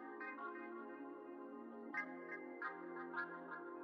Thank you.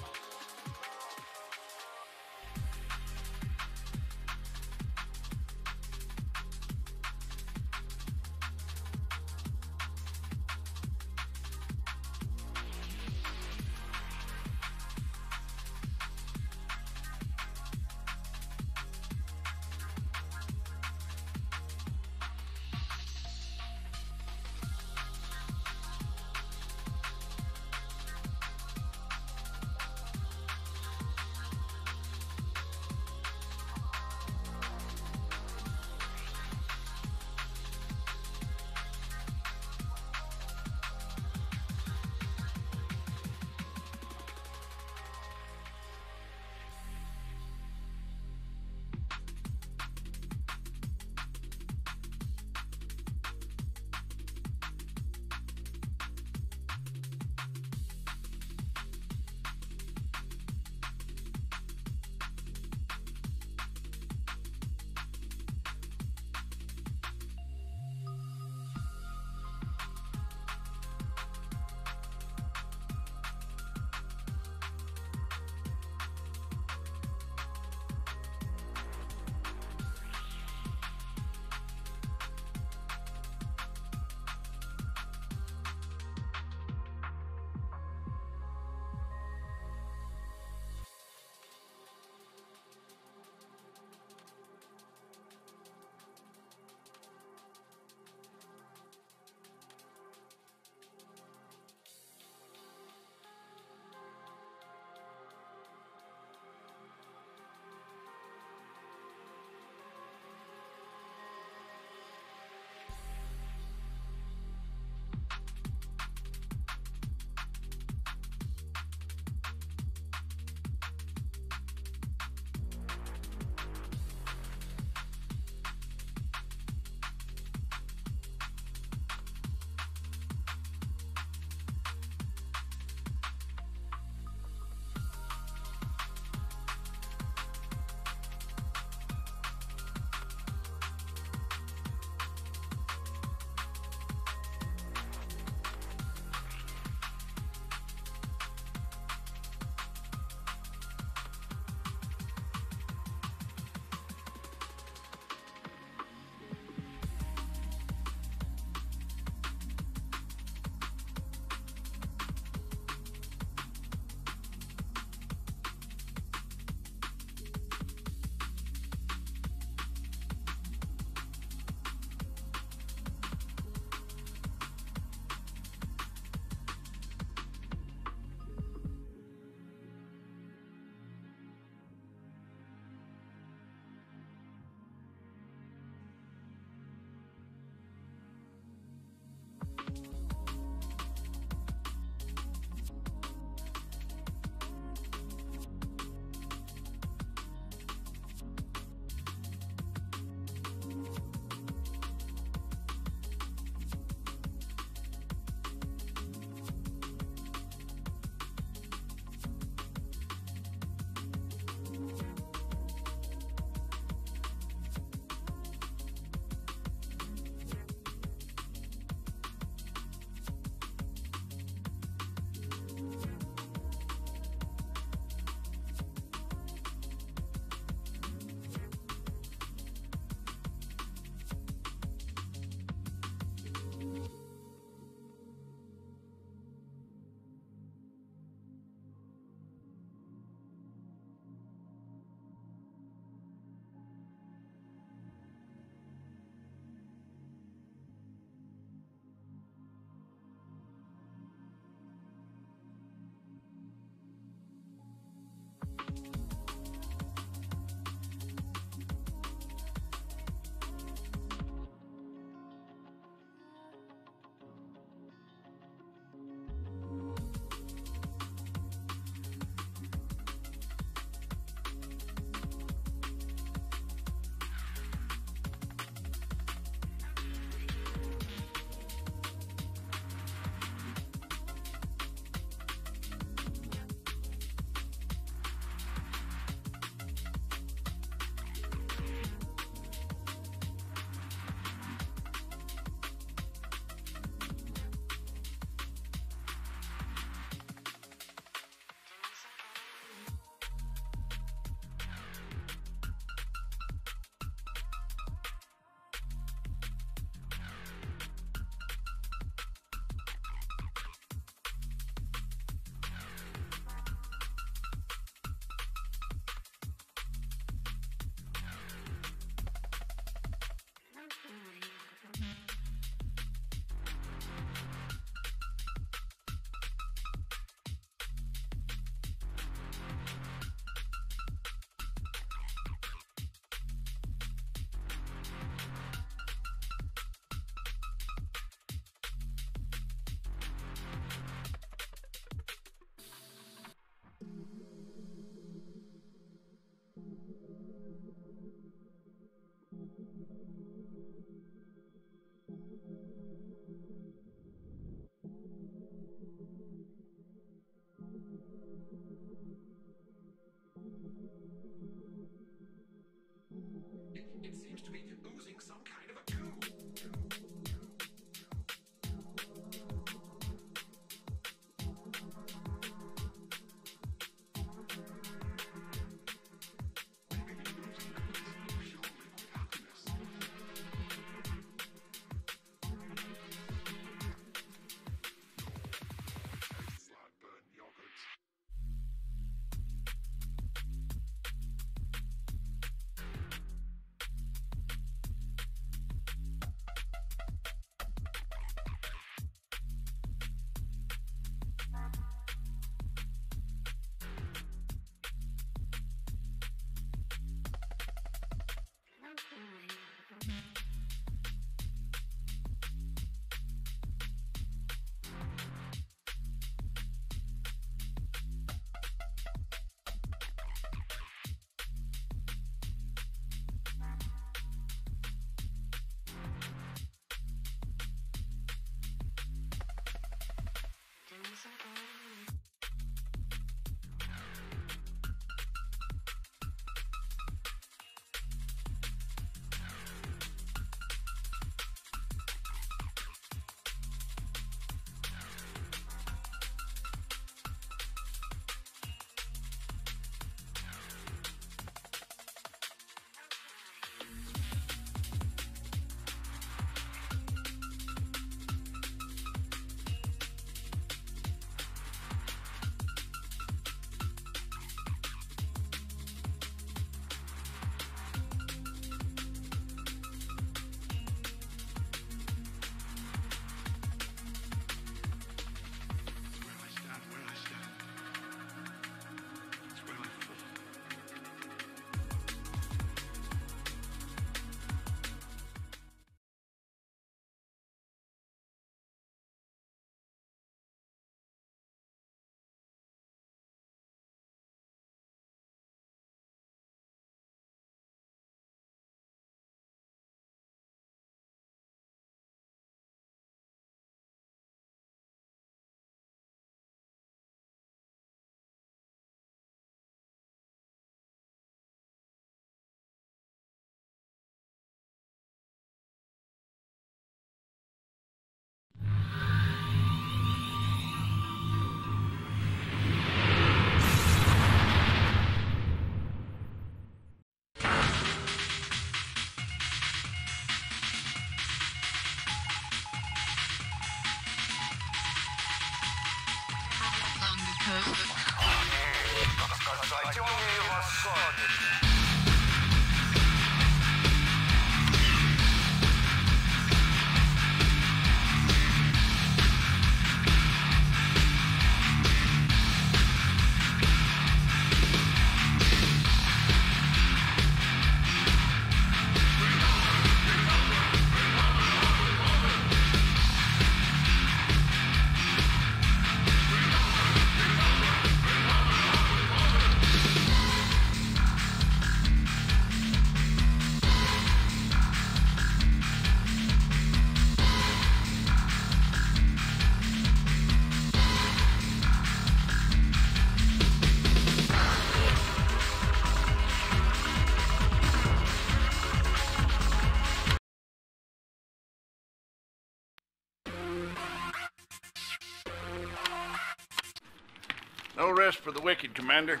Rest for the wicked, Commander.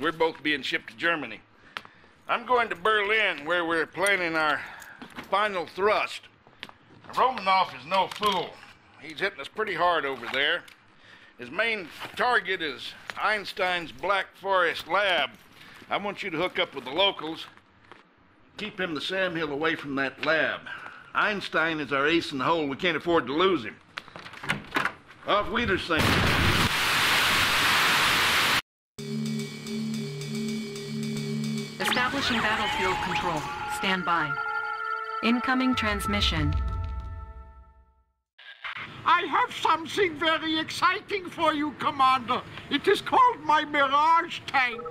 We're both being shipped to Germany. I'm going to Berlin, where we're planning our final thrust. Romanov is no fool. He's hitting us pretty hard over there. His main target is Einstein's Black Forest lab. I want you to hook up with the locals. Keep him the Sam Hill away from that lab. Einstein is our ace in the hole. We can't afford to lose him. Auf Wiedersehen. Battlefield control. Stand by. Incoming transmission. I have something very exciting for you, Commander. It is called my Mirage tank.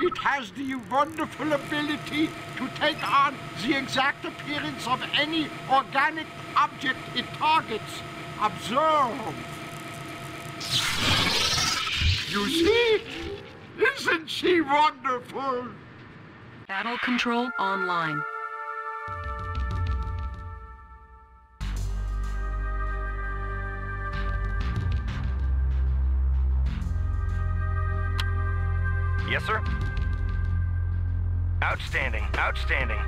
It has the wonderful ability to take on the exact appearance of any organic object it targets. Observe. You see? Isn't she wonderful? Battle control online. Yes, sir? Outstanding, outstanding.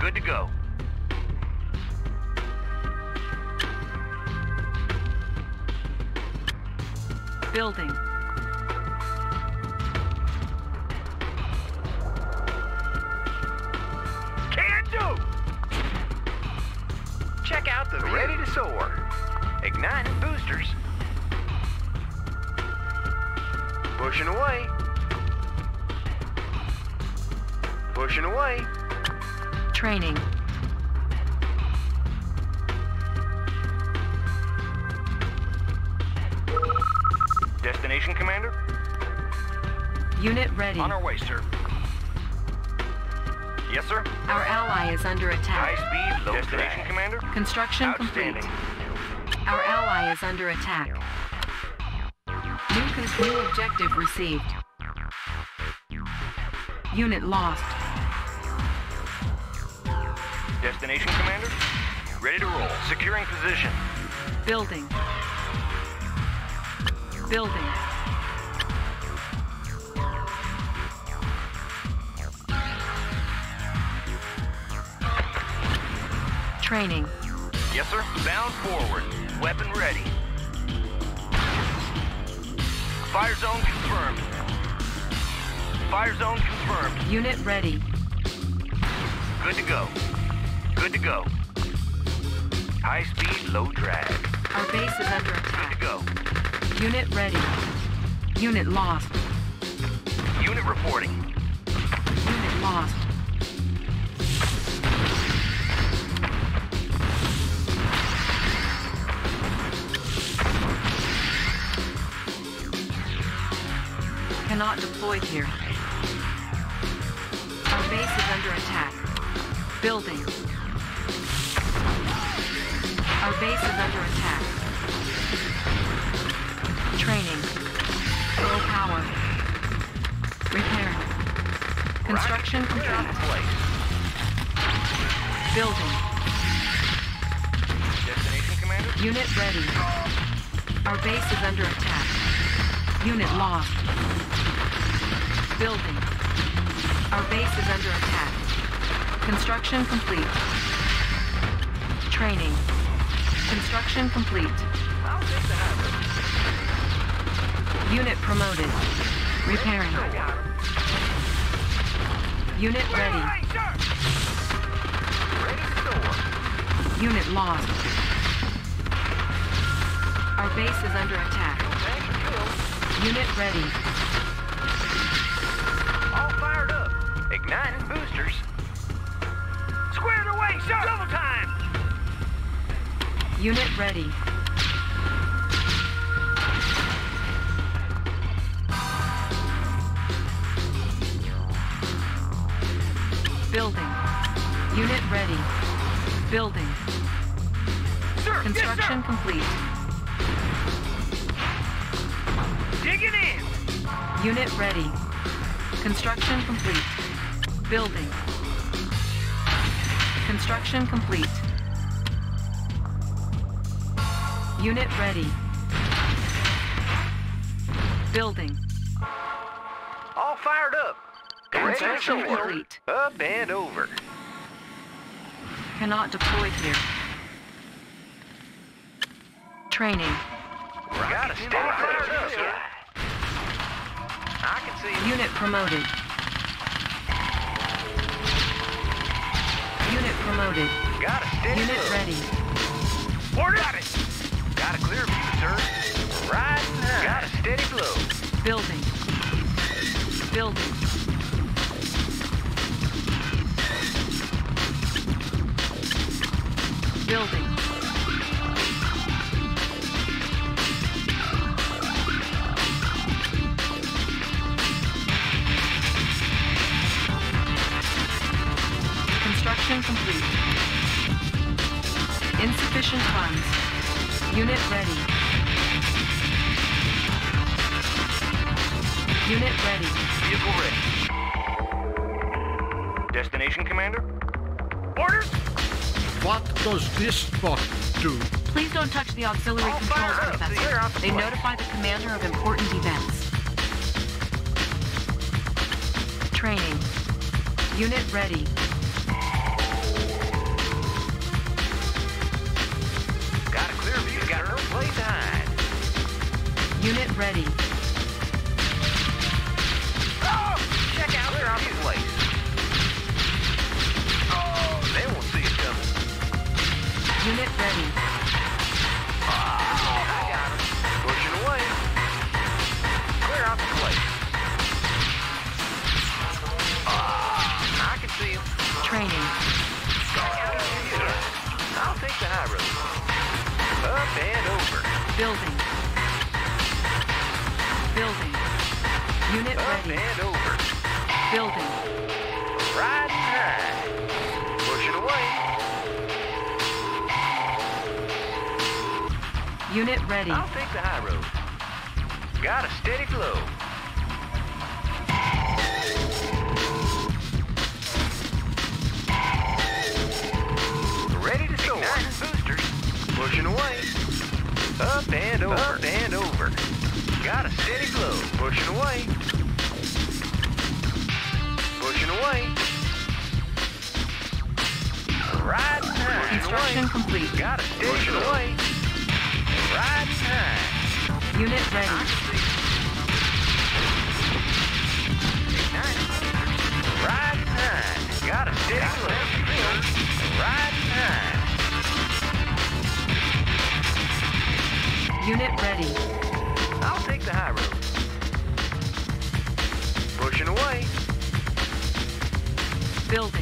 Good to go. Building. Check out the Ready to soar. Igniting boosters. Pushing away. Pushing away. Training. Destination, Commander? Unit ready. On our way, sir. Yes, sir? Our ally is under attack. High speed, low Destination, drag. Commander? Construction complete. Our ally is under attack. New, con- new objective received. Unit lost. Destination, Commander? Ready to roll. Securing position. Building. Building. Training. Yes, sir. Bound forward. Weapon ready. Fire zone confirmed. Fire zone confirmed. Unit ready. Good to go. Good to go. High speed, low drag. Our base is under attack. Good to go. Unit ready. Unit lost. Unit reporting. Unit lost. Cannot deploy here. Our base is under attack. Building. Our base is under attack. Training. Low power. Repair. Construction complete. in. Building. Destination, Commander? Unit ready. Our base is under attack. Unit lost. Building. Our base is under attack. Construction complete. Training. Construction complete. Unit promoted. Repairing. Unit ready. Unit lost. Our base is under attack. Unit ready. All fired up. Igniting boosters. Squared away, sir. Double time. Unit ready. Building. Unit ready. Building. Sir, Construction yes, complete. Digging in. Unit ready. Construction complete. Building. Construction complete. Unit ready. Building. All fired up. Construction complete. Up and over. Cannot deploy here. Training. Got a steady fired up. I can see you. Unit promoted. Unit promoted. Got a steady Unit flow. ready. Order. Got it. Got a clear view, sir. Right now. Got a steady flow. Building. Building. Building. Insufficient funds. Unit ready. Unit ready. Vehicle ready. Destination, Commander? Orders. What does this button do? Please don't touch the auxiliary All controls. Professor. The They notify the commander of important events. Training. Unit ready. Unit ready. Oh, check out clear out the place. Oh, they won't see us coming. Unit ready. I got 'em. Pushing away. Clear out the place. Ah, I can see 'em. Training. I'll take the high road. Up and over. Building. Building. Unit Up ready. and over. Building. Riding high. Pushing away. Unit ready. I'll take the high road. Got a steady flow. Ready to soar. Igniting boosters. Pushing away. Up and over. Up and over. Got a steady flow. Pushing away. Away. High. Pushing Construction complete. Got Pushing away. High. Unit ready. High. Got a steady flow. Riding. Unit ready. I'll take the high road. Pushing away. Building.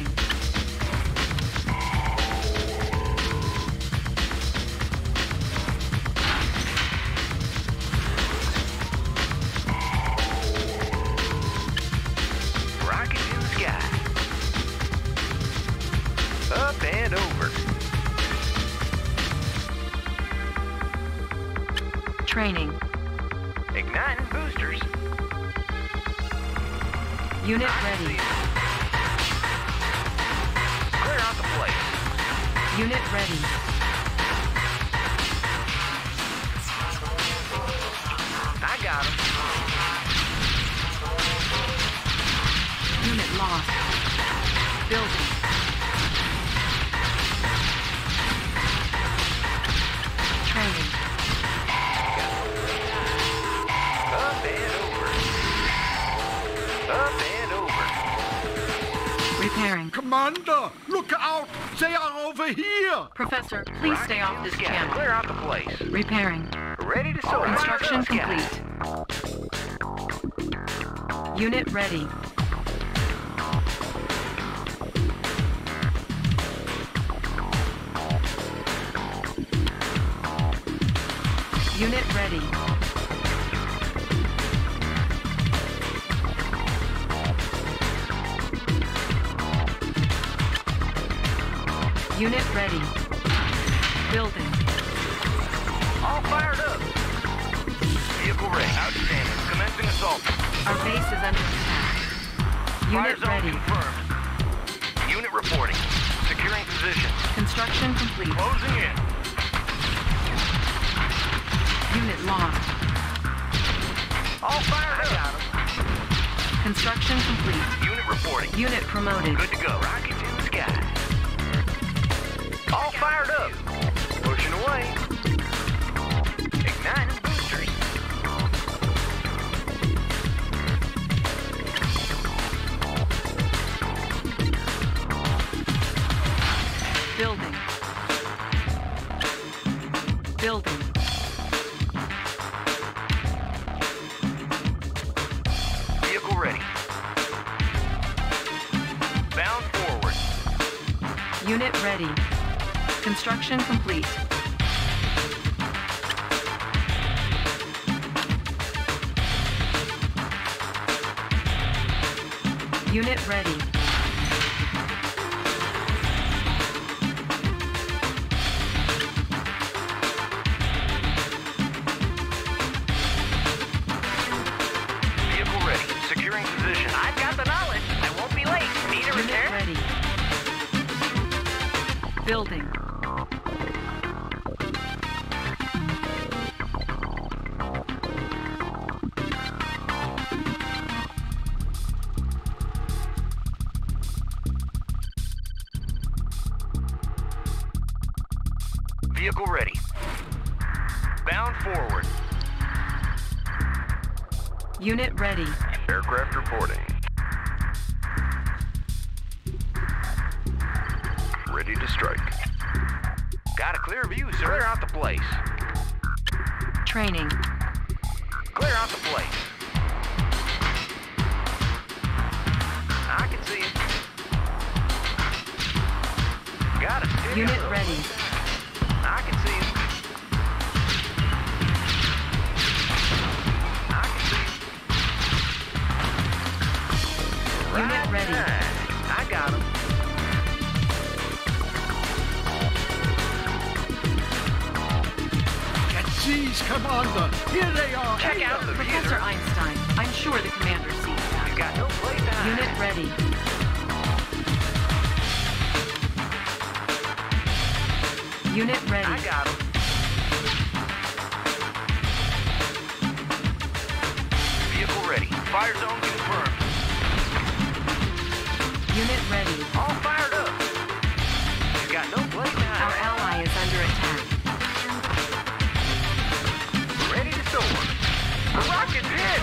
Control. Our base is under attack. Unit Fire zone ready. confirmed. Unit reporting. Securing position. Construction complete. Closing in. Unit lost. All fired up. Construction complete. Unit reporting. Unit promoted. Good to go. Rockets in the sky. All fired up. Pushing away.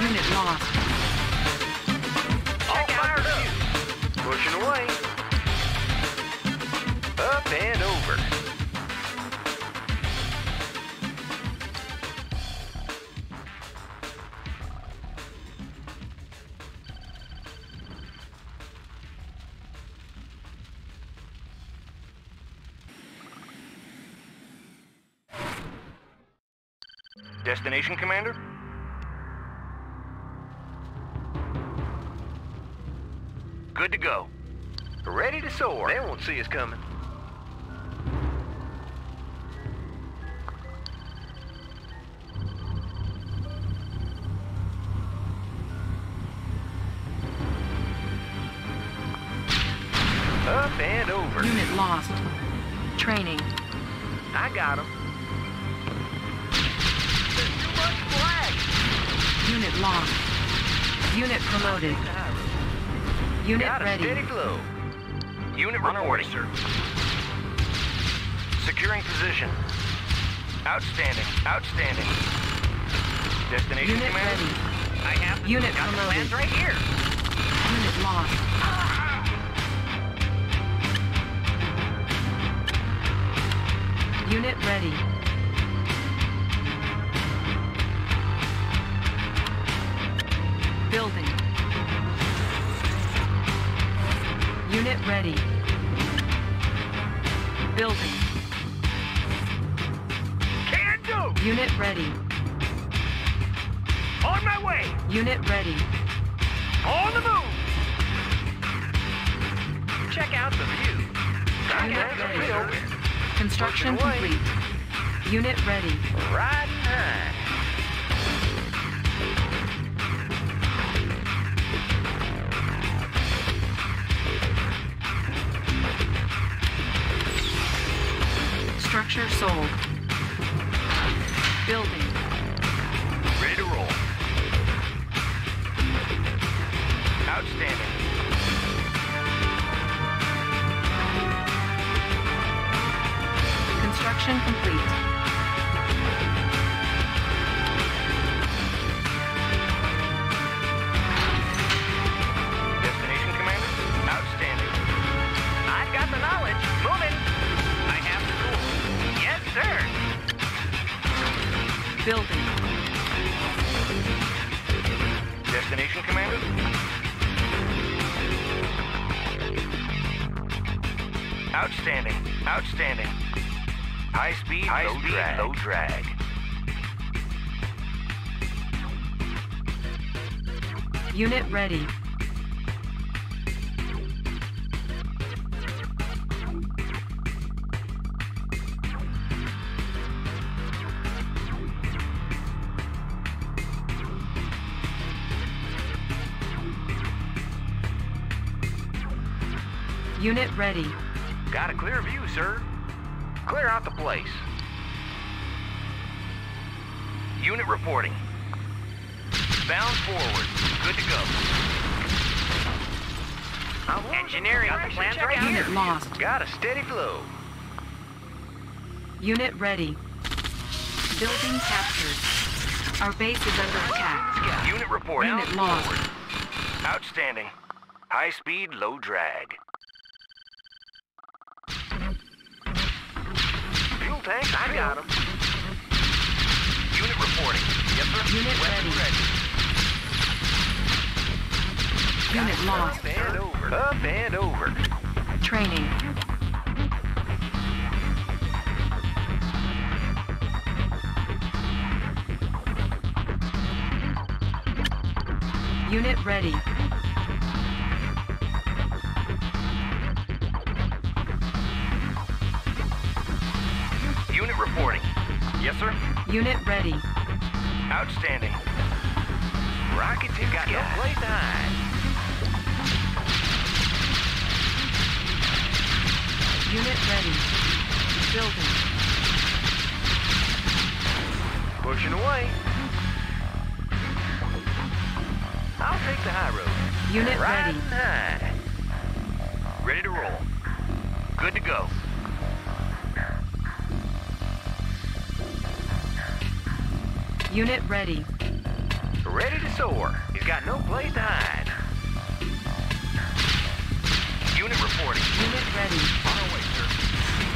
unit lost. They won't see us coming. Outstanding. Outstanding. Destination Unit? Ready. I have the, Unit got plans right here. Unit lost. Unit ready. Unit ready. Got a clear view, sir. Clear out the place. Unit reporting. Bound forward. Good to go. Engineering. Got the plans right Unit lost. Got a steady flow. Unit ready. Building captured. Our base is under attack. Unit reporting. Unit lost. forward. Outstanding. High speed, low drag. Tanks, I got 'em. Unit reporting. Yes, sir. Unit Weapon ready. Unit lost. Up and over. Up and over. Training. Unit ready. Yes, sir. Unit ready. Outstanding. Rocket tip got no place to hide. Unit ready. Building. Pushing away. I'll take the high road. Unit Riding ready. high. Ready to roll. Good to go. Unit ready. Ready to soar. He's got no place to hide. Unit reporting. Unit ready. On our way, sir.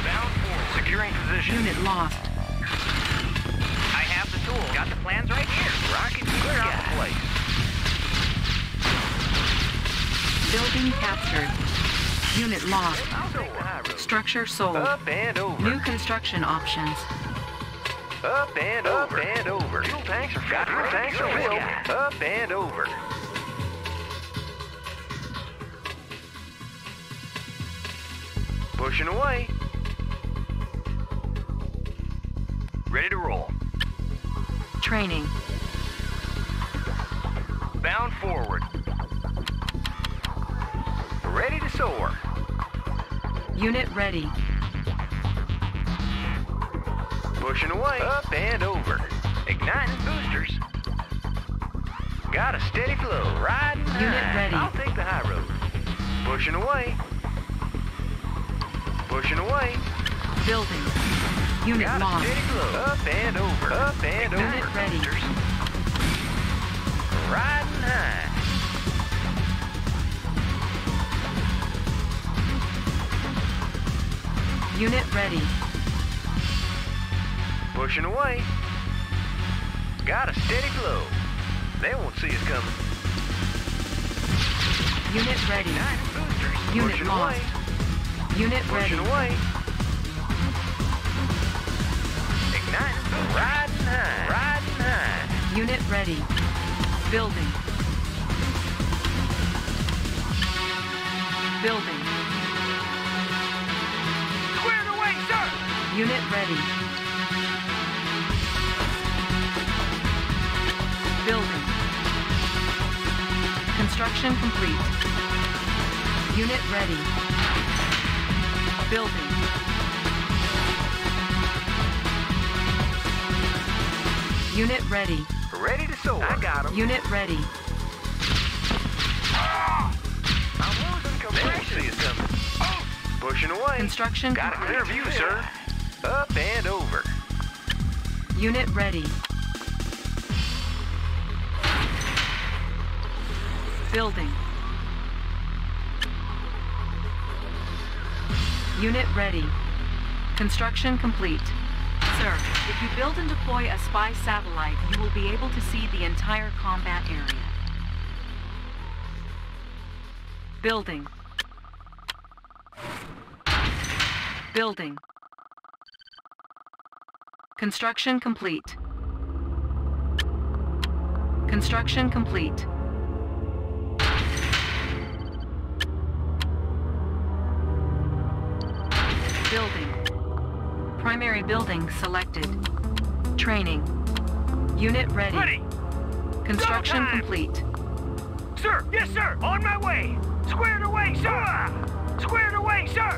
Bound forward. Securing position. Unit lost. I have the tools. Got the plans right here. Rocket clear out the place. Building captured. Unit lost. I'll take the high road. Structure sold. Up and over. New construction options. Up and over. Up and over. Fuel tanks are got fuel tanks are filled. Up and over. Pushing away. Ready to roll. Training. Bound forward. Ready to soar. Unit ready. Pushing away. Up and over. Igniting boosters. Got a steady flow. Riding Unit high. ready. I'll take the high road. Pushing away. Pushing away. Building. Unit Got a lost. steady flow. Up and over. Up and Unit over. ready. Boosters. Riding high. Unit ready. Pushing away. Got a steady flow. They won't see us coming. Unit ready. Boosters. Unit Pushing lost. away. Unit ready. Pushing away. Igniting boosters. Riding high. Riding high. Unit ready. Building. Building. Squared away, sir. Unit ready. Building. Construction complete. Unit ready. Building. Unit ready. Ready to soar. I got him. Unit ready. I'm losing compression. They won't see us coming. Oh, pushing away. Construction Got a clear view, sir. Up and over. Unit ready. Building. Unit ready. Construction complete. Sir, if you build and deploy a spy satellite, you will be able to see the entire combat area. Building. Building. Construction complete. Construction complete. Building. Primary building selected. Training. Unit ready. Ready. Construction complete. Sir, yes, sir. On my way. Squared away, sir. Squared away, sir.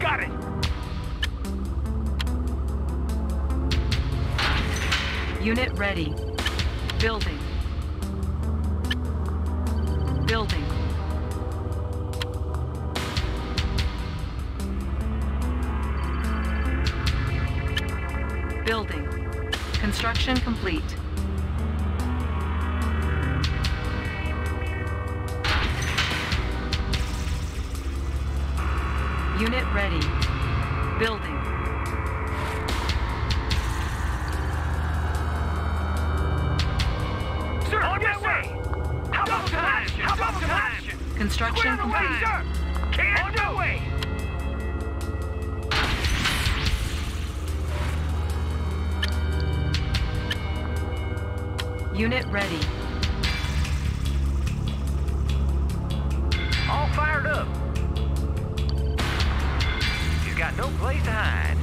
Got it. Unit ready. Building. Building. Building. Construction complete. Unit ready. Building. Sir, on my way. How about time? How about time? Construction Squared away, complete. sir. Unit ready. All fired up. He's got no place to hide.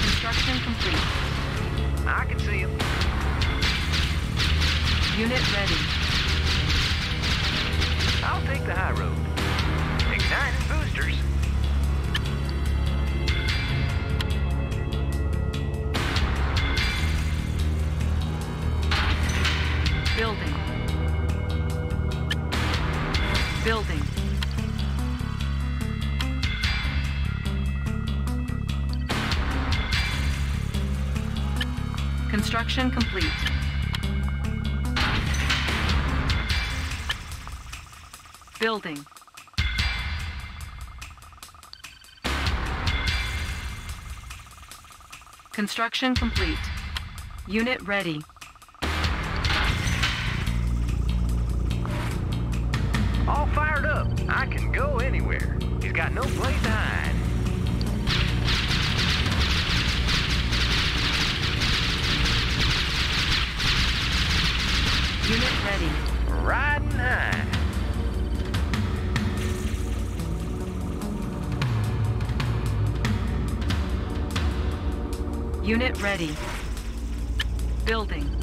Construction complete. I can see him. Unit ready. I'll take the high road. Igniting boosters. Construction complete. Building. Construction complete. Unit ready. All fired up. I can go anywhere. He's got no place to Unit ready. Building.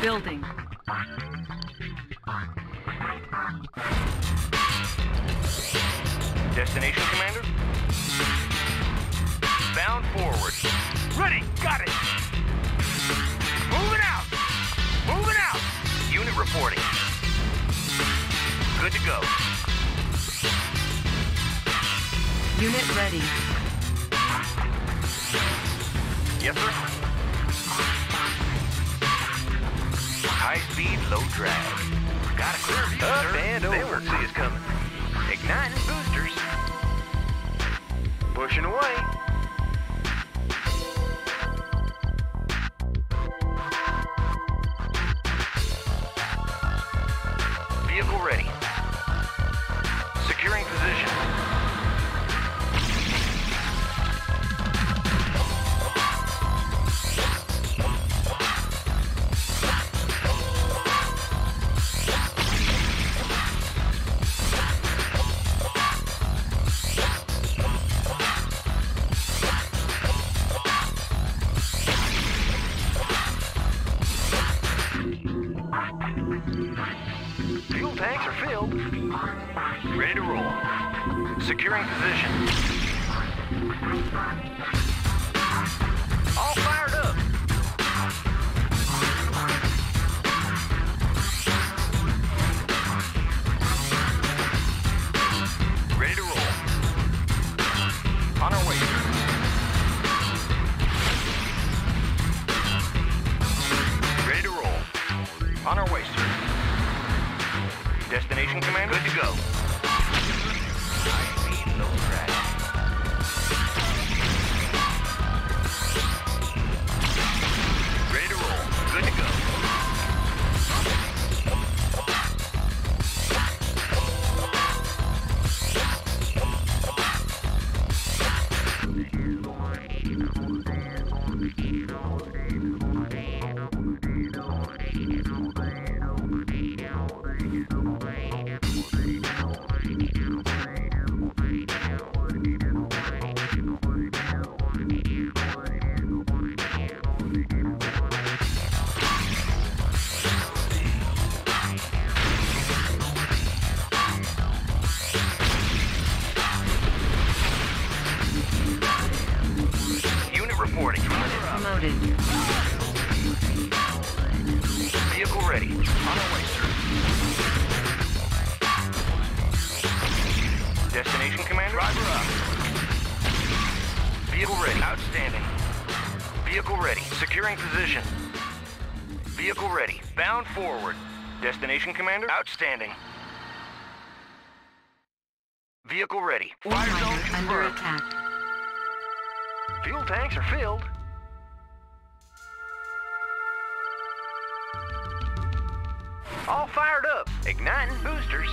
Building. Destination, Commander? Bound forward. Ready! Got it! Moving out! Moving out! Unit reporting. Good to go. Unit ready. Yes, sir. High speed, low drag. Got a clear view, Up sir. and They over. won't see us coming. Igniting boosters. Pushing away. Vehicle ready. Outstanding. Vehicle ready. Securing position. Vehicle ready. Bound forward. Destination, Commander? Outstanding. Vehicle ready. Fire zone under attack. Fuel tanks are filled. All fired up. Igniting boosters.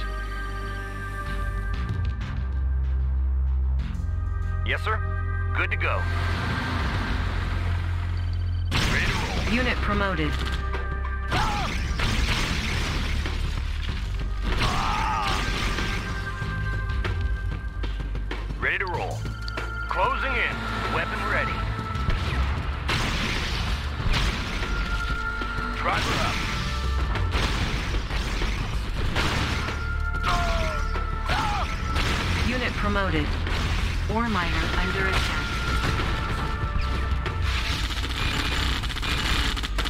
Yes, sir. Good to go. To. Unit promoted. Ready to roll. Closing in. Weapon ready. Driver up. Unit promoted. Ore miner under attack.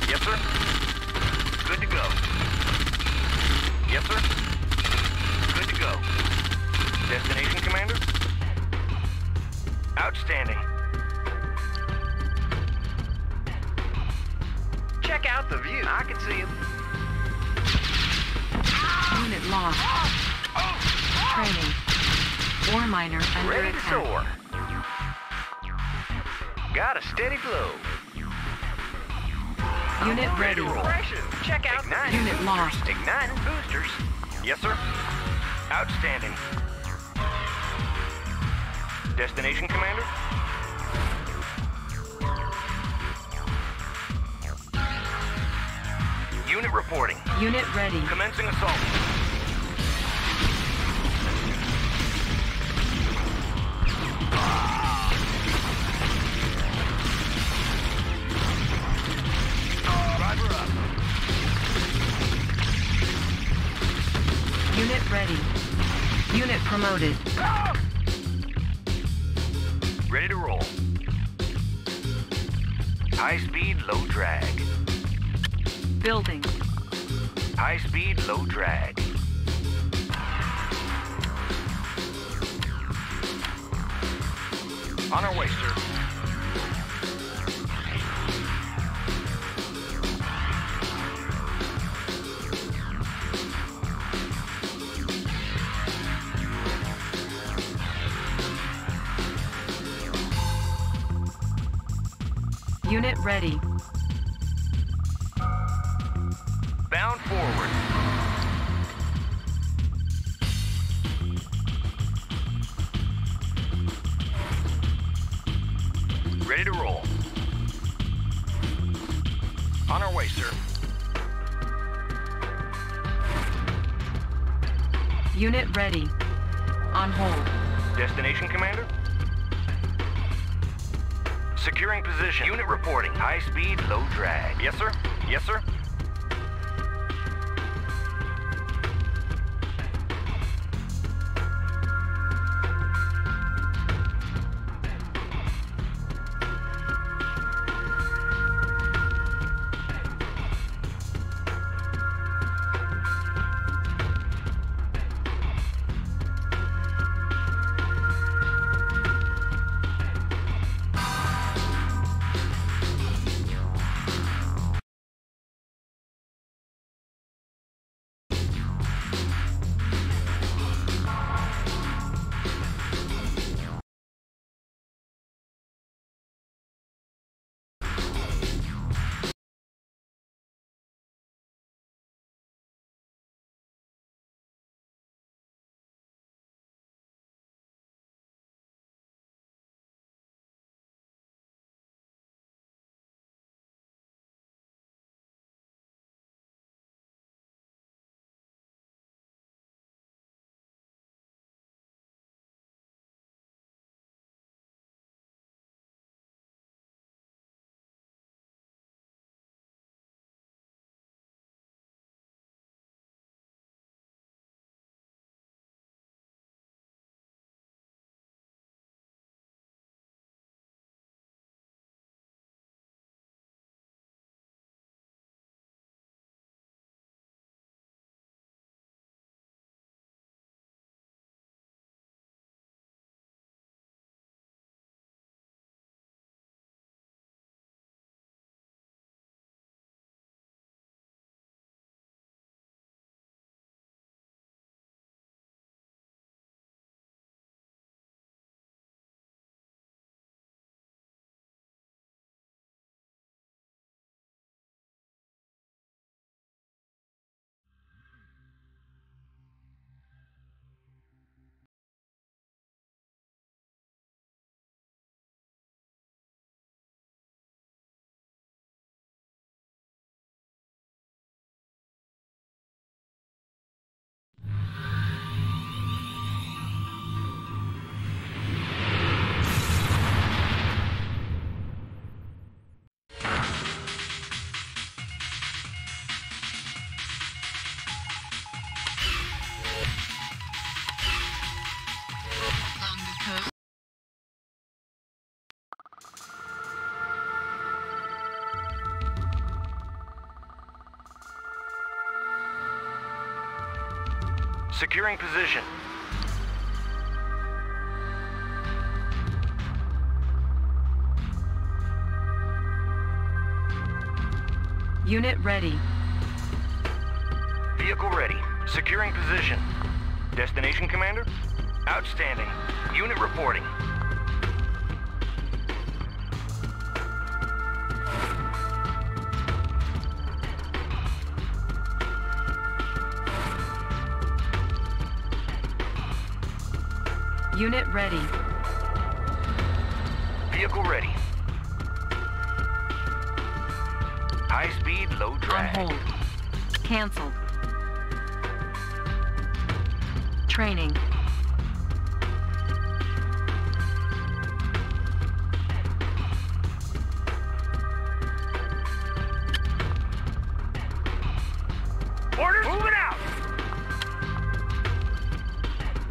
Yes, sir. Good to go. Yes, sir. Good to go. Destination, Commander? Outstanding. Check out the view. I can see him. Unit lost. Oh, oh. Training. Ore miner under Ready to attack. soar. Got a steady flow. Unit ready. Check out Ignite. Unit lost. Igniting boosters. Yes, sir. Outstanding. Destination, Commander? Unit reporting. Unit ready. Commencing assault. Unit ready. Unit promoted. Ready to roll. High speed, low drag. Building. High speed, low drag. On our way, sir. Ready. Bound forward. Ready to roll. On our way, sir. Unit ready. On hold. Destination, Commander? Securing position. Unit reporting. High speed, low drag. Yes, sir. Yes, sir. Securing position. Unit ready. Vehicle ready. Securing position. Destination, Commander? Outstanding. Unit reporting. Unit ready. Vehicle ready. High speed, low On drag. hold. Cancelled. Training. Orders moving out.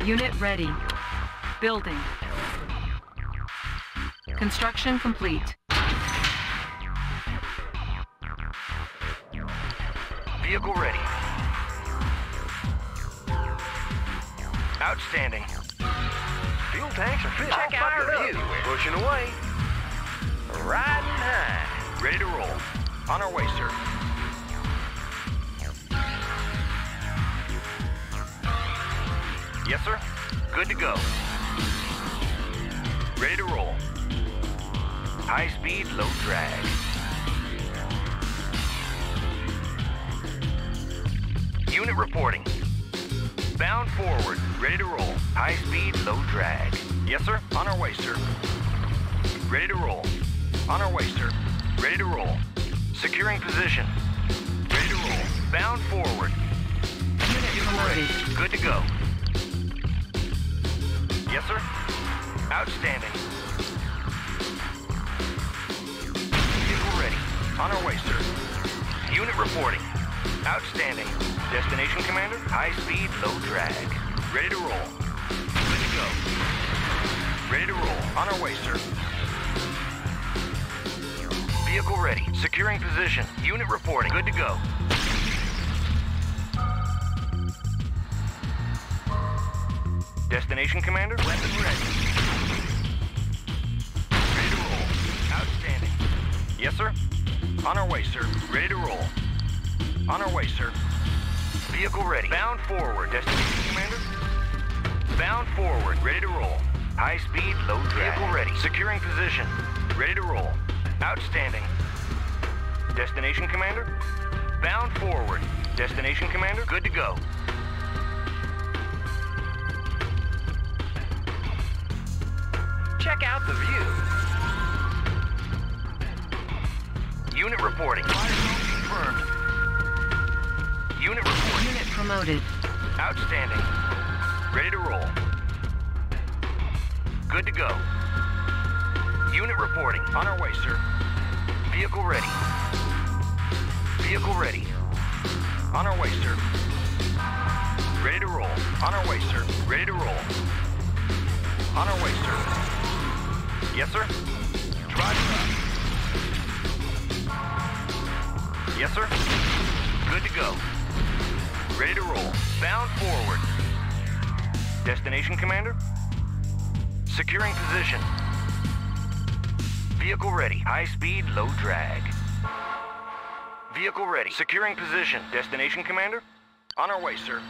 Unit ready. Building. Construction complete. Vehicle ready. Outstanding. Fuel tanks are fit. Check out our view. Pushing away. Riding high. Ready to roll. On our way, sir. Yes, sir. Good to go. Ready to roll. High speed, low drag. Unit reporting. Bound forward, ready to roll. High speed, low drag. Yes, sir. On our way, sir. Ready to roll. On our way, sir. Ready to roll. Securing position. Ready to roll. Bound forward. Unit ready. Good to go. Outstanding. Vehicle ready. On our way, sir. Unit reporting. Outstanding. Destination, Commander? High speed, low drag. Ready to roll. Good to go. Ready to roll. On our way, sir. Vehicle ready. Securing position. Unit reporting. Good to go. Destination, Commander? Weapon ready. Ready On our way, sir. Ready to roll. On our way, sir. Vehicle ready. Bound forward. Destination, Commander? Bound forward. Ready to roll. High speed, low drag. Vehicle ready. Securing position. Ready to roll. Outstanding. Destination, Commander? Bound forward. Destination, Commander? Good to go. Check out the view. Unit reporting. Fire zone confirmed. Unit reporting. Unit promoted. Outstanding. Ready to roll. Good to go. Unit reporting. On our way, sir. Vehicle ready. Vehicle ready. On our way, sir. Ready to roll. On our way, sir. Ready to roll. On our way, sir. Yes, sir. Drive up. Yes, sir. Good to go. Ready to roll. Bound forward. Destination, Commander? Securing position. Vehicle ready. High speed, low drag. Vehicle ready. Securing position. Destination, Commander? On our way, sir.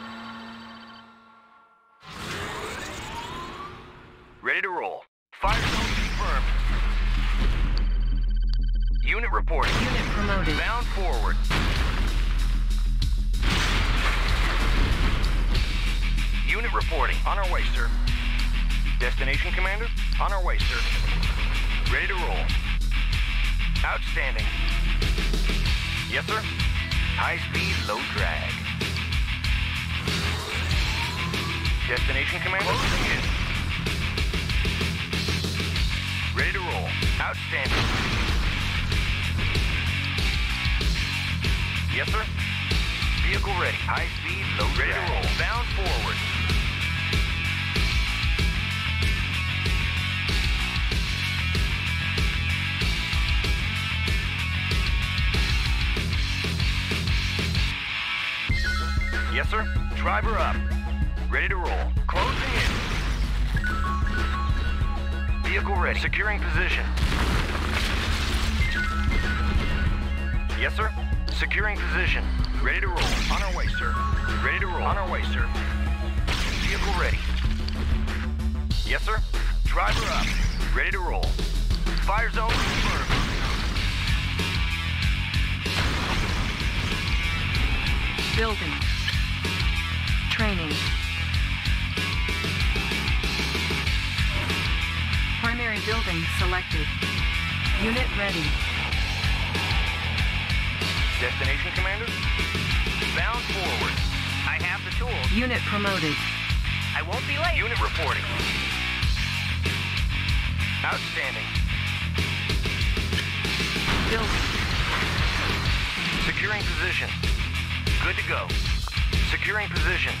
Ready to roll. Fire Unit reporting. Unit promoted. Bound forward. Unit reporting. On our way, sir. Destination, Commander? On our way, sir. Ready to roll. Outstanding. Yes, sir. High speed, low drag. Destination, Commander? Closing in. Ready to roll. Outstanding. Yes, sir. Vehicle ready. High speed, low Ready to roll. Bound forward. Yes, sir. Driver up. Ready to roll. Closing in. Vehicle ready. Securing position. Yes, sir. Securing position. Ready to roll. On our way, sir. Ready to roll. On our way, sir. Vehicle ready. Yes, sir. Driver up. Ready to roll. Fire zone confirmed. Building. Training. Primary building selected. Unit ready. Destination, Commander? Bound forward. I have the tools. Unit promoted. I won't be late. Unit reporting. Outstanding. Building. Securing position. Good to go. Securing position.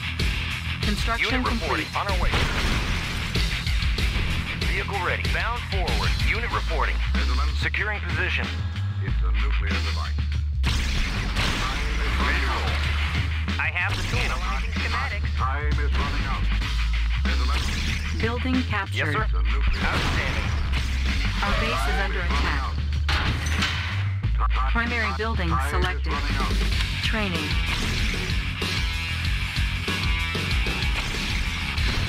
Construction Unit reporting. complete. On our way. Vehicle ready. Bound forward. Unit reporting. Gentlemen, Securing position. it's a nuclear device. Have the tools. Analyzing schematics. Time is running out. Gentlemen, Building Yes, captured. sir. it's a nuclear Outstanding. Our base is under attack. Primary building selected. Training.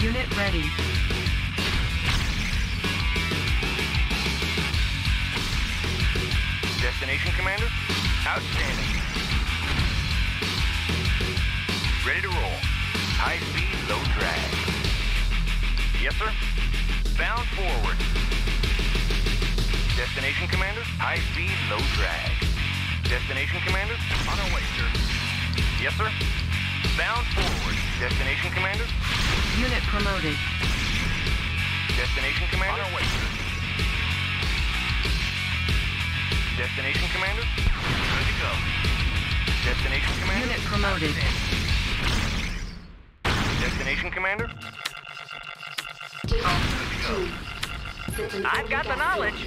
Unit ready. Destination, Commander? Outstanding. Ready to roll. High speed, low drag. Yes, sir. Bound forward. Destination, Commander? High speed, low drag. Destination, Commander? On our way, sir. Yes, sir. Bound forward. Destination, Commander? Unit promoted. Destination, Commander? On our way, sir. Destination, Commander? Good to go. Destination, Commander? Unit promoted. Destination, Commander? I've got the knowledge.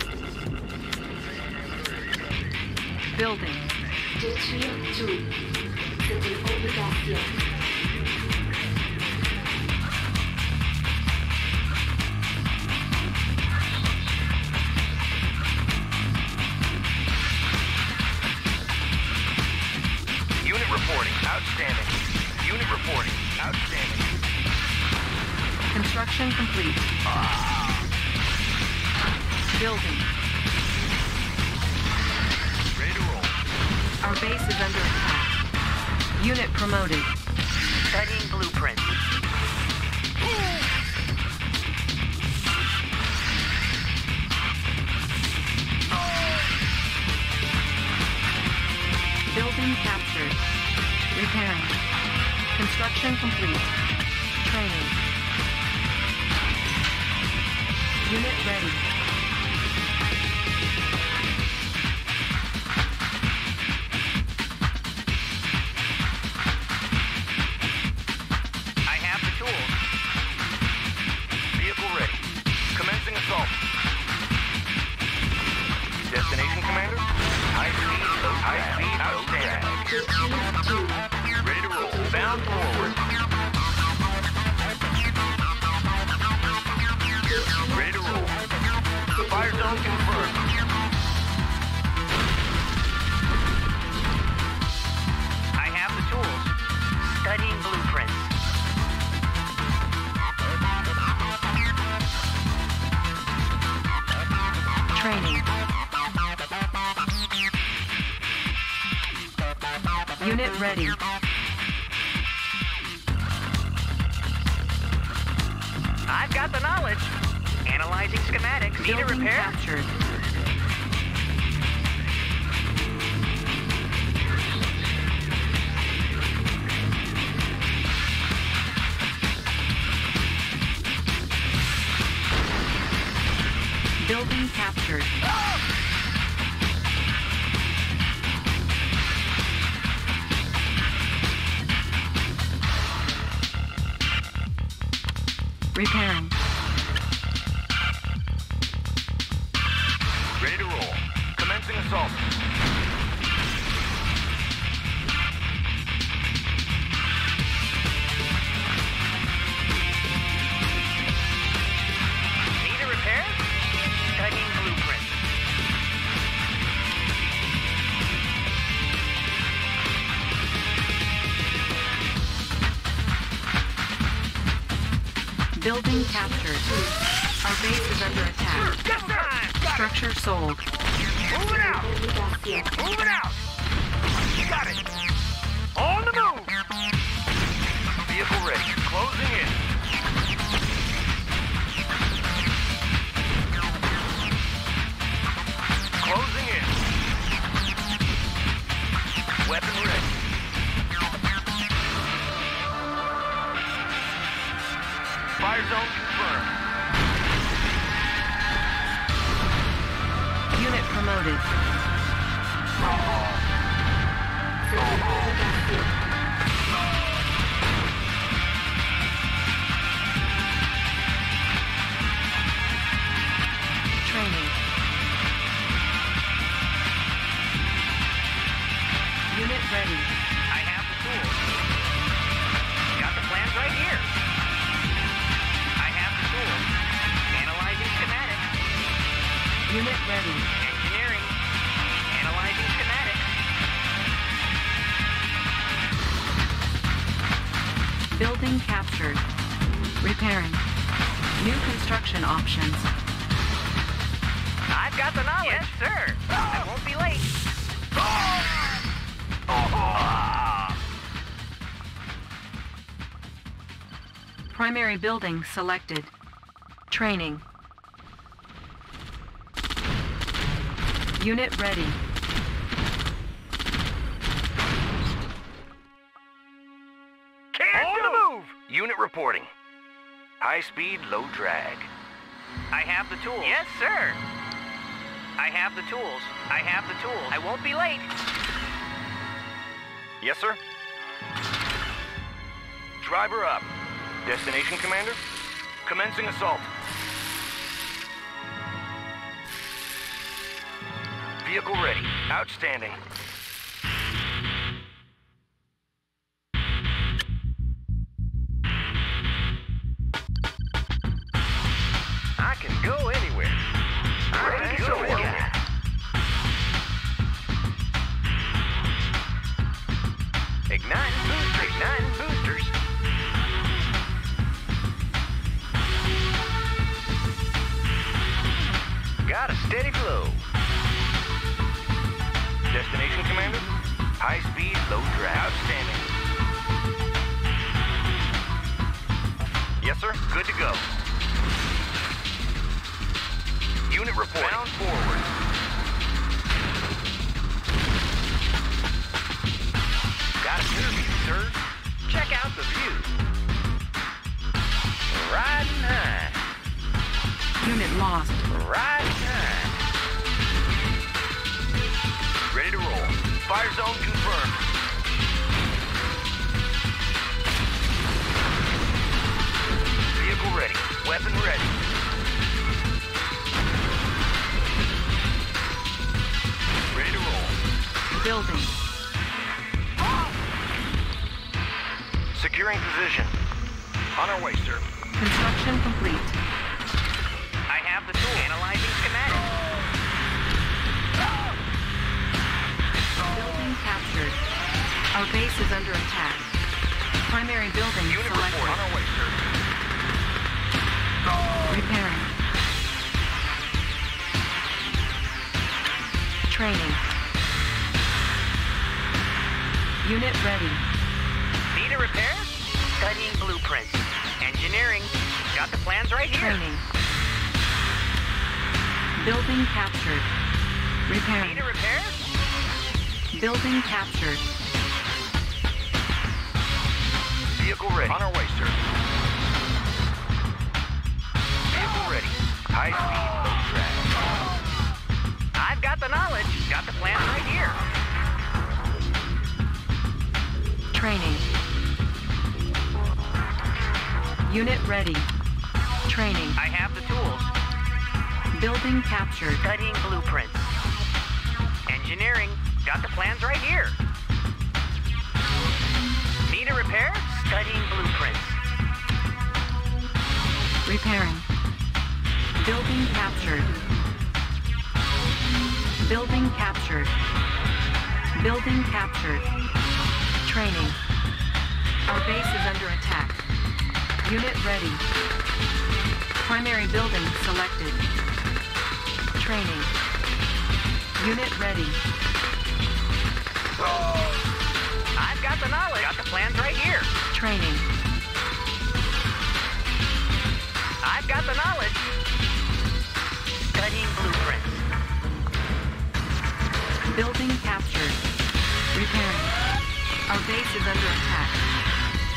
Building. Construction complete. Building. Ready to roll. Our base is under attack. Unit promoted. Studying blueprints. Building captured. Repairing. Construction complete. Unit Training. Unit ready. I've got the knowledge. Analyzing schematics. Need a repair? captured. Building captured. Repairing. Primary building selected. Training. Unit ready. Can't On move! Unit reporting. High speed, low drag. I have the tools. Yes, sir. I have the tools. I have the tools. I won't be late. Yes, sir. Driver up. Destination, Commander? Commencing assault. Vehicle ready. Outstanding. Studying blueprints. Engineering, got the plans right here. Need a repair? Studying blueprints. Repairing. Building captured. Building captured. Building captured. Training. Our base is under attack. Unit ready. Primary building selected. Training. Unit ready. I've got the knowledge. Got the plans right here. Training. I've got the knowledge. Studying blueprints. Building captured. Repairing. Our base is under attack.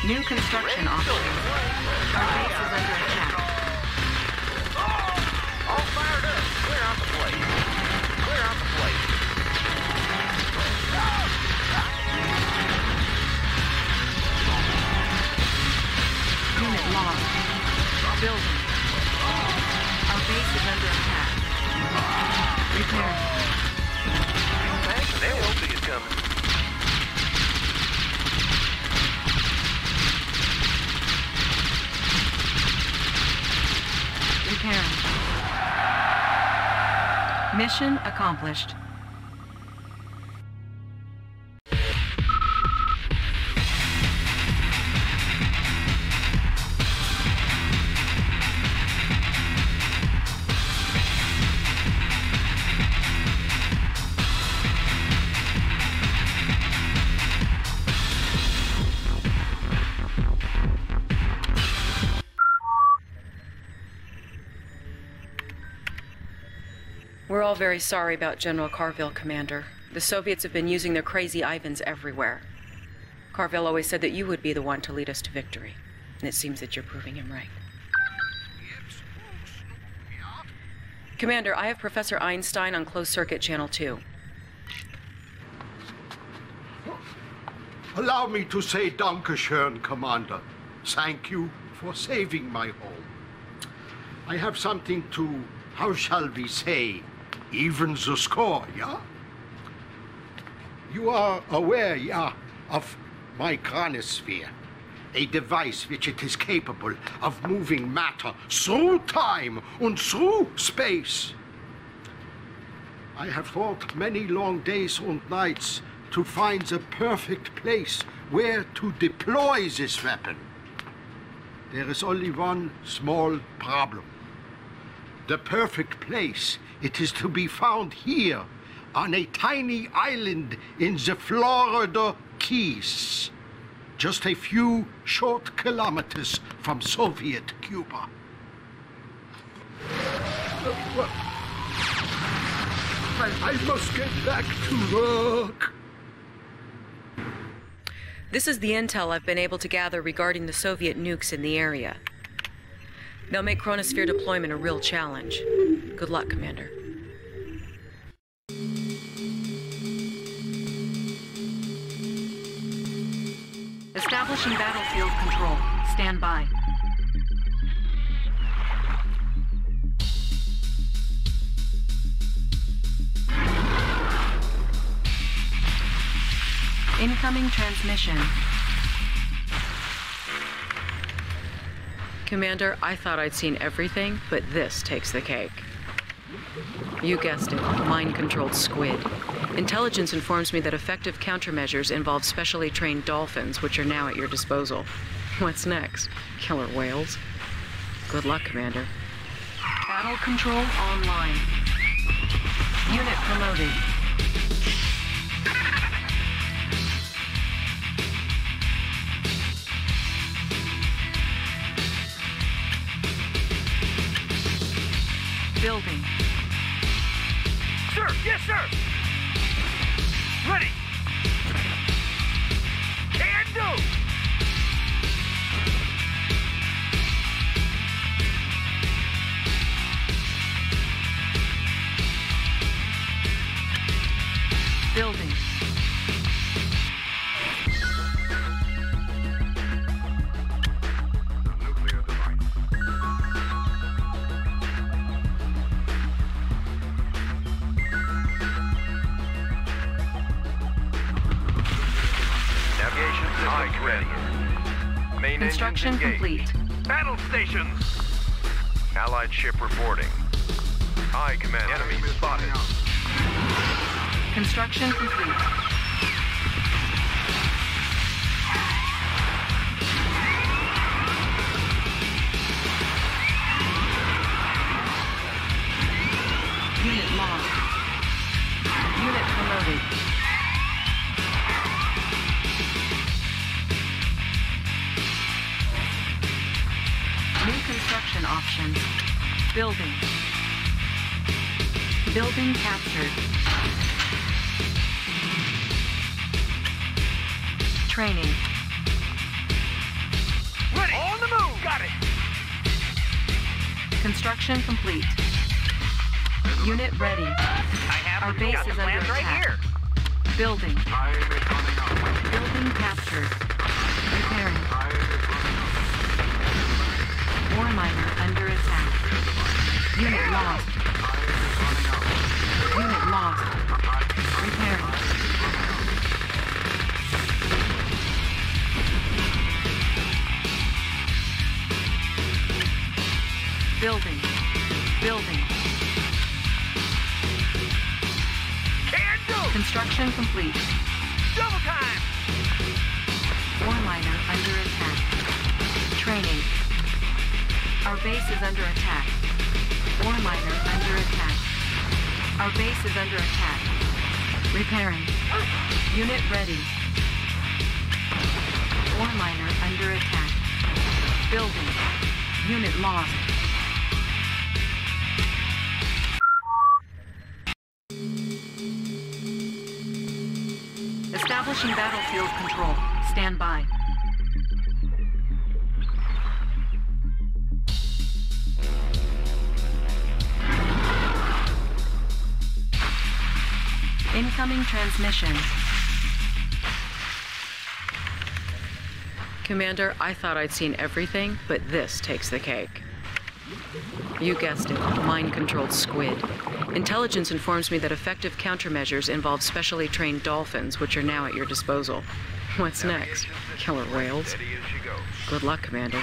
New construction options. Our base is under attack. Clear out the place. Clear out the place. Unit lost. Building. Our base is under attack. Repairing. Thanks, they won't see it coming. Repairing. Mission accomplished. Very sorry about General Carville, Commander. The Soviets have been using their crazy Ivans everywhere. Carville always said that you would be the one to lead us to victory. And it seems that you're proving him right. Commander, I have Professor Einstein on closed circuit channel 2. Allow me to say Dankeschön, Commander. Thank you for saving my home. I have something to, how shall we say, even the score, yeah? You are aware, yeah, of my chronosphere, a device which it is capable of moving matter through time and through space. I have thought many long days and nights to find the perfect place where to deploy this weapon. There is only one small problem. The perfect place, it is to be found here, on a tiny island in the Florida Keys, just a few short kilometers from Soviet Cuba. I, I must get back to work. This is the intel I've been able to gather regarding the Soviet nukes in the area. They'll make Chronosphere deployment a real challenge. Good luck, Commander. Establishing battlefield control. Stand by. Incoming transmission. Commander, I thought I'd seen everything, but this takes the cake. You guessed it, mind-controlled squid. Intelligence informs me that effective countermeasures involve specially trained dolphins, which are now at your disposal. What's next? Killer whales? Good luck, Commander. Battle control online. Unit promoted. Building. Sir, yes, sir. Ready. Engines engaged. complete. Battle stations. Allied ship reporting. High command. Enemy spotted. Construction complete. Building. Building. Can do. Construction complete. Double time. Ore miner under attack. Training. Our base is under attack. Ore miner under attack. Our base is under attack. Repairing. Unit ready. Ore miner under attack. Building. Unit lost. Establishing battlefield control. Stand by. Incoming transmission. Commander, I thought I'd seen everything, but this takes the cake. You guessed it, mind-controlled squid. Intelligence informs me that effective countermeasures involve specially trained dolphins, which are now at your disposal. What's next? Killer whales? Steady as she goes. Good luck, Commander.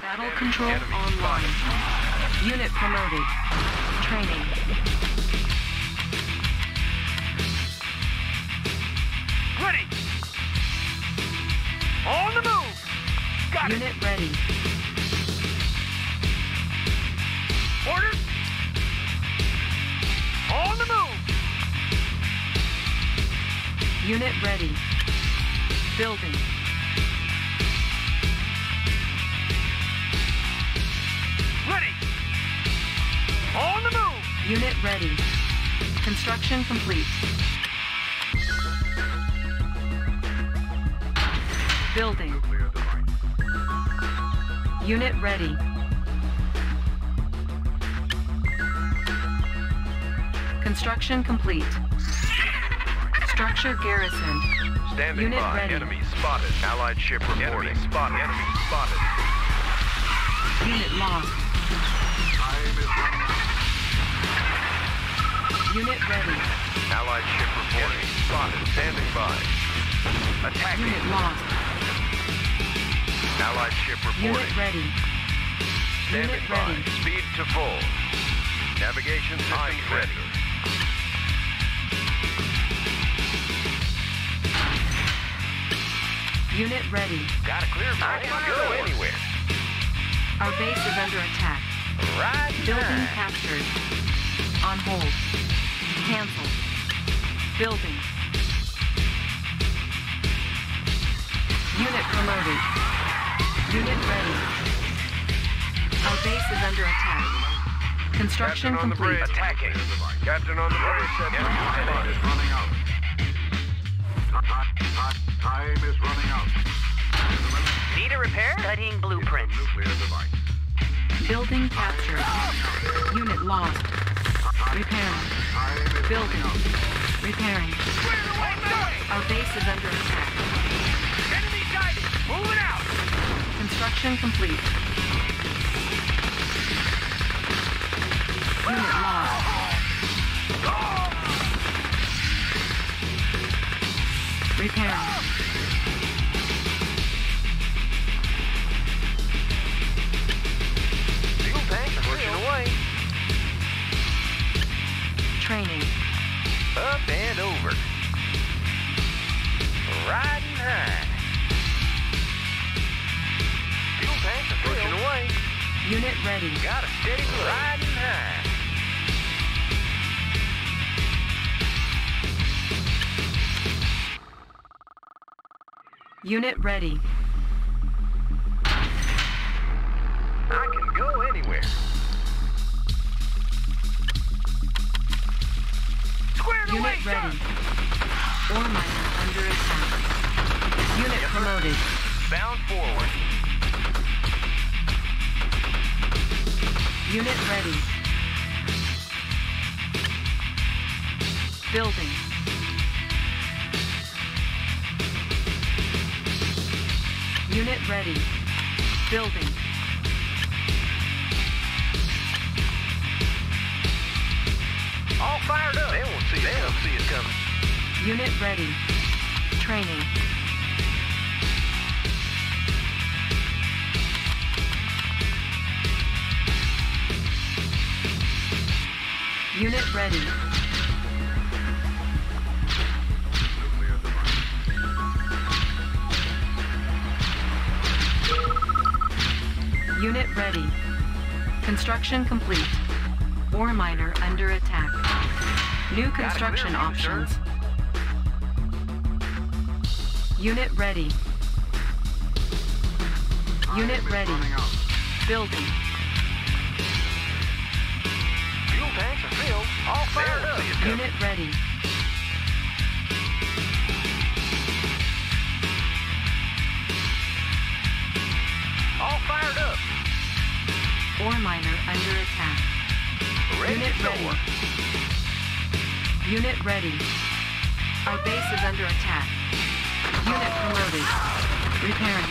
Battle control online. Unit promoted. Training. Ready. On the move. Got Unit ready. it. On the move. Unit ready. Building. Ready. On the move. Unit ready. Construction complete. Building. Clear the line. Unit ready. Construction complete. Structure garrisoned. Standing Unit by. ready. Enemy spotted. Allied ship reporting. Enemy spotted. Enemy spotted. Unit lost. Time is running out. Unit ready. Allied ship reporting. Enemy spotted. Standing by. Attacking. Unit lost. Allied ship reporting. Unit ready. Standing Unit by. ready. Speed to full. Navigation systems ready. Unit ready. Got a clear I can go anywhere. Our base is under attack. Right Building now. captured. On hold. Cancelled. Building. Unit promoted. Unit ready. Our base is under attack. Construction Captain on the bridge. Attacking. Captain on the bridge. Enemy Time spotted. is running out. Ti- ti- Time is running out. Need a repair? Studying blueprints. nuclear device. Building captured. Unit lost. Repairing. Building. Repairing. Our base is under attack. Enemy sighted. Moving out. Construction complete. Unit lost. Repairing. Fuel tank pushing away. Training. Up and over. Riding high. Fuel tank pushing away. Unit ready. Got a steady flow. Riding high. Unit ready. I can go anywhere. Squared away, Unit sir. ready. Ore miner under attack. Unit promoted. Bound forward. Unit ready. Building. Unit ready. Building. All fired up. They won't see, they won't see us coming. Unit ready. Training. Unit ready. Unit ready. Construction complete. Ore miner under attack. New construction clear view, sir. options. Unit ready. Unit ready. Building. Fuel tanks are filled. All fired up. Unit ready. Ore miner under attack. Ready Unit ready. soar. Unit ready. Our base is under attack. Unit promoted. Repairing.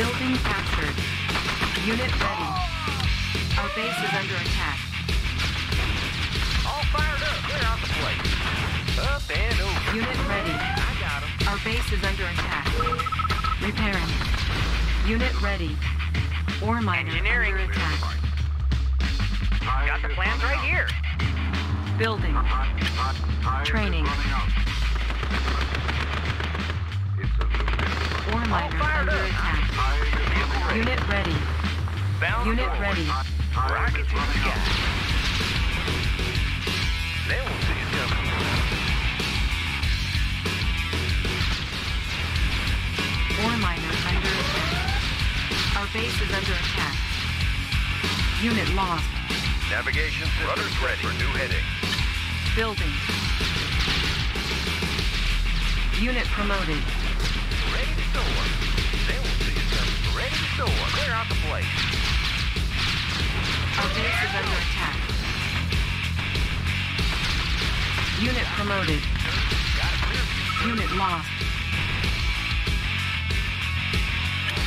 Building captured. Unit ready. Our base is under attack. All fired up. Clear out the place. Up and over. Unit ready. I got 'em. Our base is under attack. Repairing. Unit ready. Ore miner Engineering. under attack. Got the plans right here. Building. Training. running out. It's a nuclear device. Ore miner under attack. Time is running out. Unit ready. Bound Unit forward. ready. Time Rocket is to the sky. They won't base is under attack. Unit lost. Navigation rudders ready for new heading. Building. Unit promoted. Ready to soar. They won't see us. Ready to soar. Clear out the place. Our base is under attack. Unit promoted. Got a clear view. Unit lost.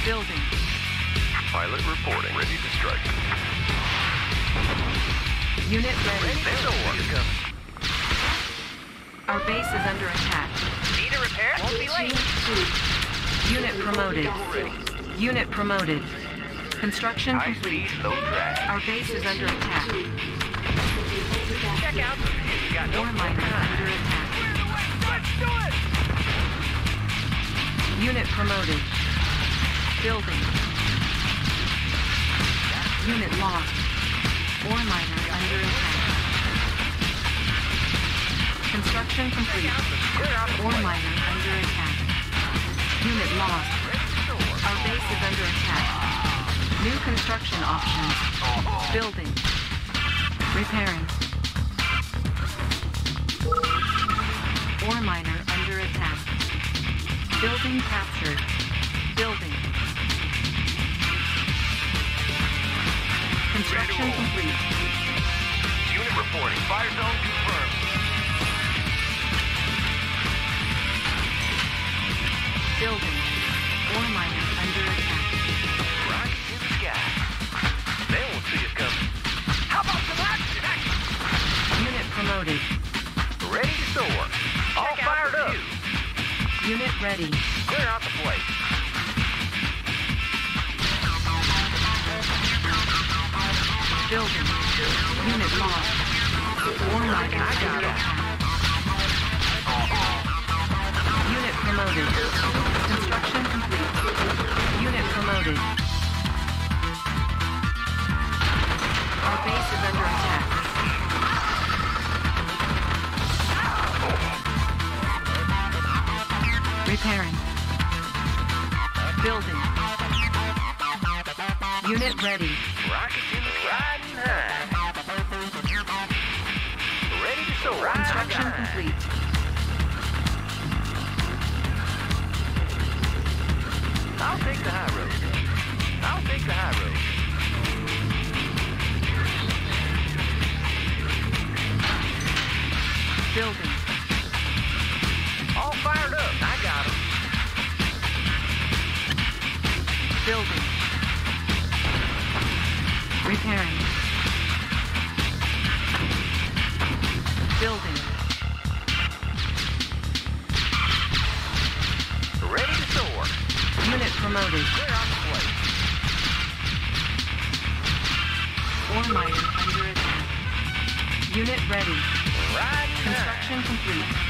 Building. Pilot reporting. Ready to strike. Unit ready. Ready to soar. Our base is under attack. Need a repair? Won't be late. Unit promoted. Unit promoted. Construction complete. speed, low drag. Our base is under attack. Check out. Got no Ore miner under attack. Let's do it. Unit promoted. Building. Unit lost. Ore miner under attack. Construction complete. Ore miner under attack. Unit lost. Our base is under attack. New construction options. Building. Repairing. Ore miner under attack. Building captured. Construction complete. Unit reporting. Fire zone confirmed. Building. Ore miner under attack. Rocket to the sky. They won't see us coming. How about some action? Unit promoted. Ready to soar. All fired up. Unit ready. Clear out the place. Building. Unit lost. Ore miner under attack. Unit promoted. Construction complete. Unit promoted. Our base is under attack. Repairing. Building. Unit ready. Rockets Ready. I'll take the high road. I'll take the high road. Building. All fired up. I got 'em. Building. Repairing. Building. Ready to soar. Unit promoted. Clear out the place. Ore miner under attack. Unit ready. Riding Construction complete.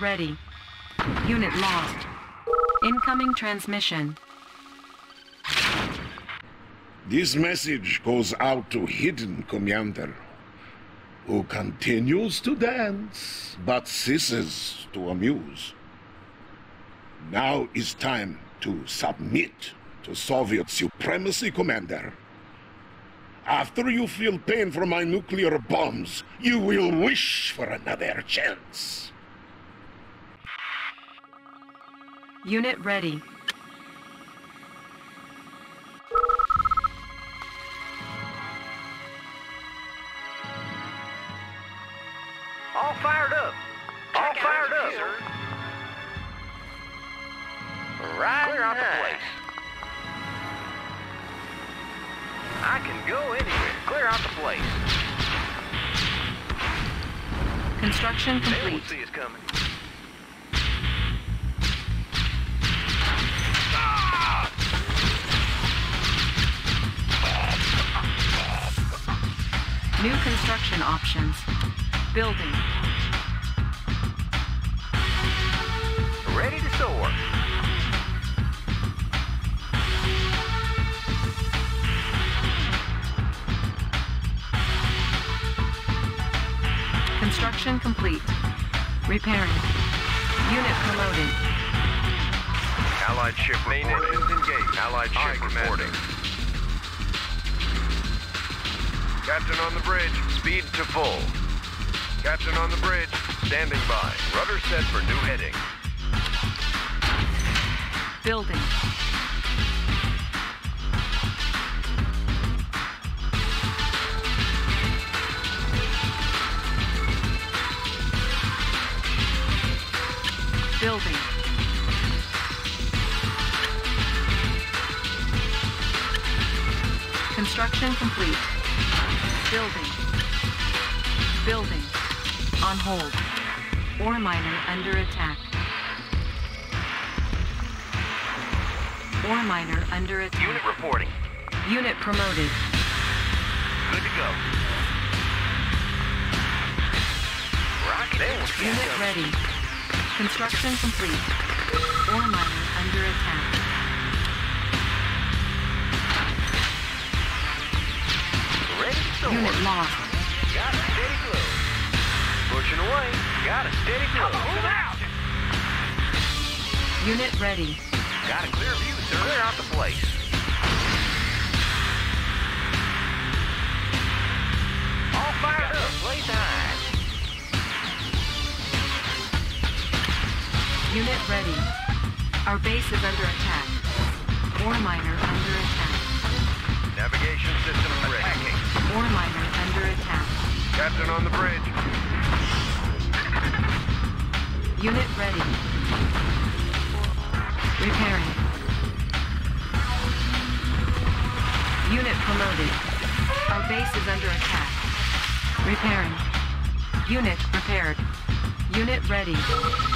Ready. Unit lost. Incoming transmission. This message goes out to Hidden Commander, who continues to dance, but ceases to amuse. Now is time to submit to Soviet supremacy, Commander. After you feel pain from my nuclear bombs, you will wish for another chance. Unit ready. All fired up. All fired up. Right Clear out the place. I can go anywhere. Clear out the place. Construction They complete. won't see us coming. New construction options. Building. Ready to soar. Construction complete. Repairing. Unit promoted. Allied ship main engines engaged. Allied ship reporting. Captain on the bridge, speed to full. Captain on the bridge, standing by. Rudder set for new heading. Building. Building. Construction complete. Building. Building. On hold. Ore miner under attack. Ore miner under attack. Unit reporting. Unit promoted. Good to go. Rocket they will see Unit ready. Construction complete. Ore miner under attack. Unit lost. Got a steady glow. Pushing away. Got a steady glow. Move out. Unit ready. Got a clear view, sir. Clear out the place. All fired up. Place high. Unit ready. Our base is under attack. Ore miner under attack. Navigation system ready. Ore miner under attack. Captain on the bridge. Unit ready. Repairing. Unit promoted. Our base is under attack. Repairing. Unit repaired. Unit ready.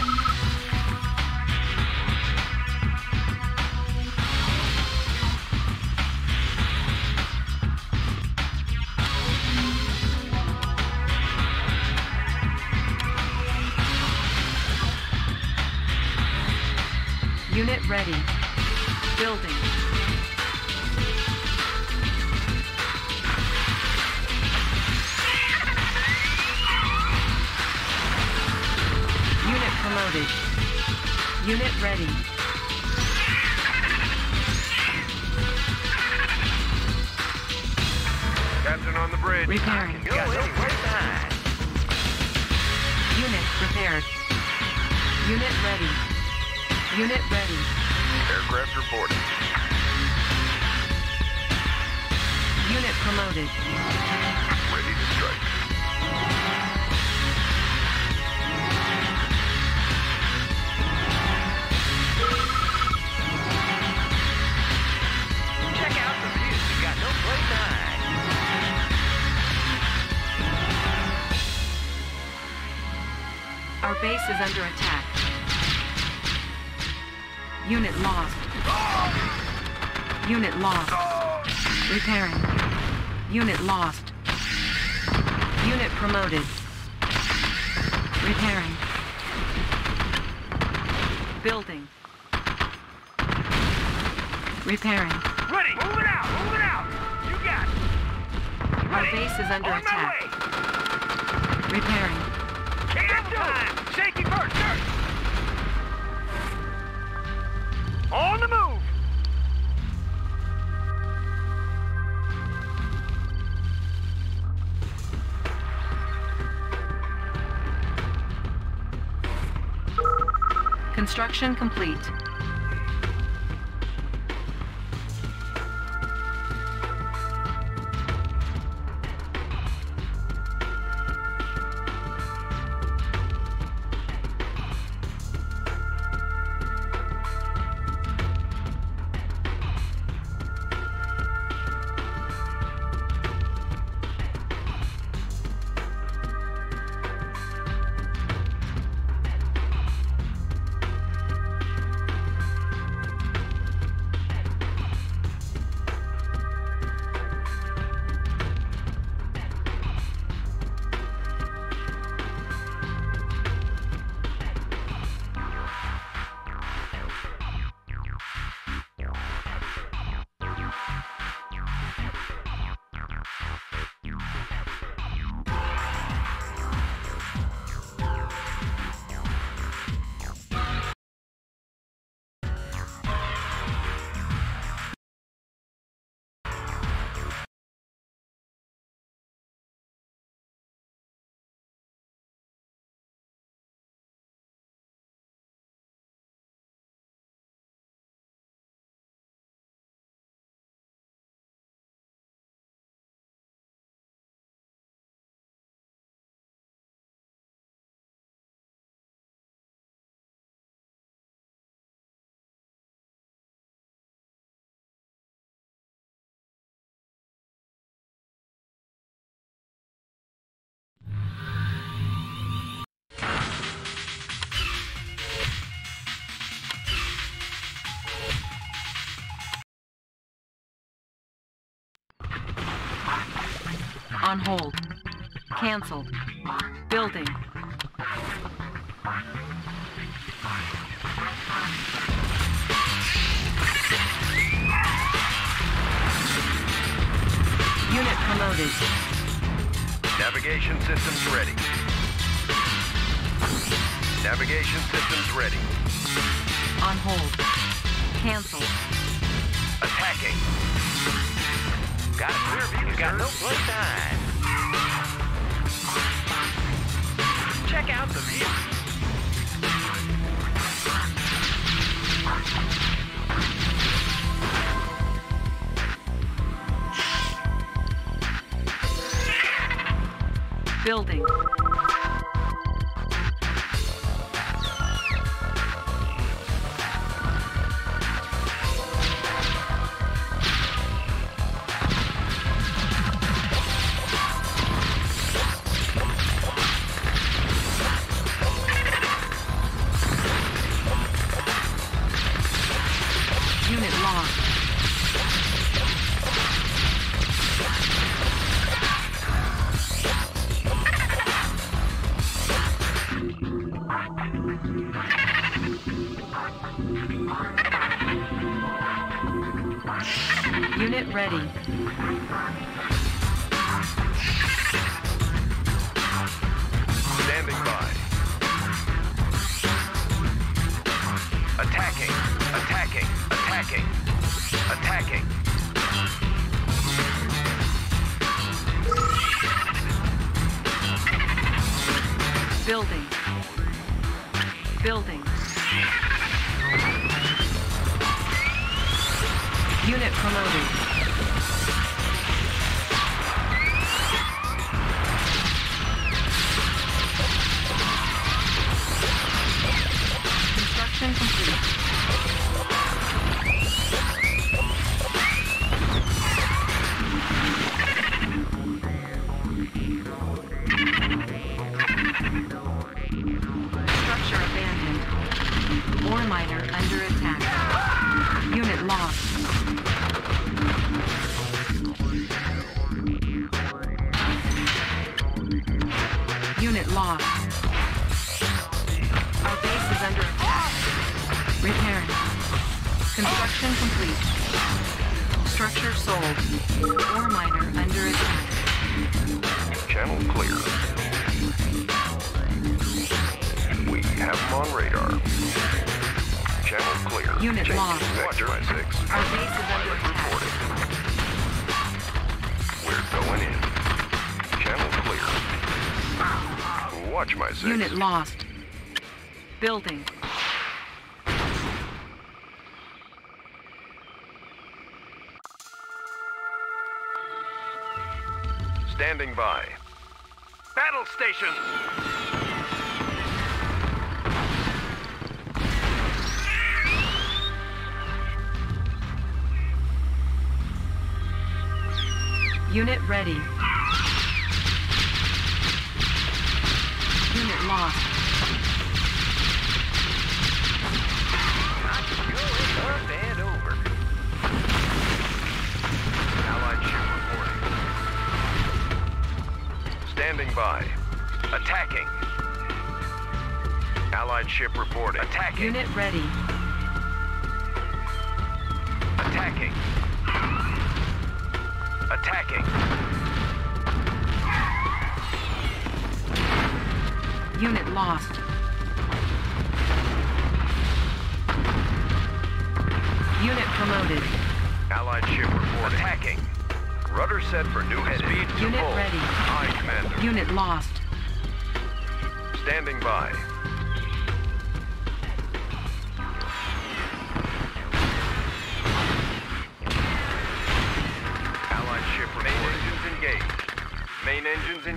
Unit ready. Building. Unit promoted. Unit ready. Captain on the bridge. Repairing. Go in. Place high. Unit repaired. Unit ready. Unit ready. Aircraft reporting. Unit promoted. Ready to strike. Check out the view. You got no place to hide. Our base is under attack. Unit lost. Unit lost. Repairing. Unit lost. Unit promoted. Repairing. Building. Repairing. Ready! Move it out! Move it out! You got it! Our base is under On attack. Repairing. Can't do it! Construction complete. On hold. Cancelled. Building. Unit promoted. Navigation systems ready. Navigation systems ready. On hold. Cancelled. Attacking. Got a clear view. We've got no blow time. Check out the view. Building. Unit promoted. moss.